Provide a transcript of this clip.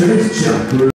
We'll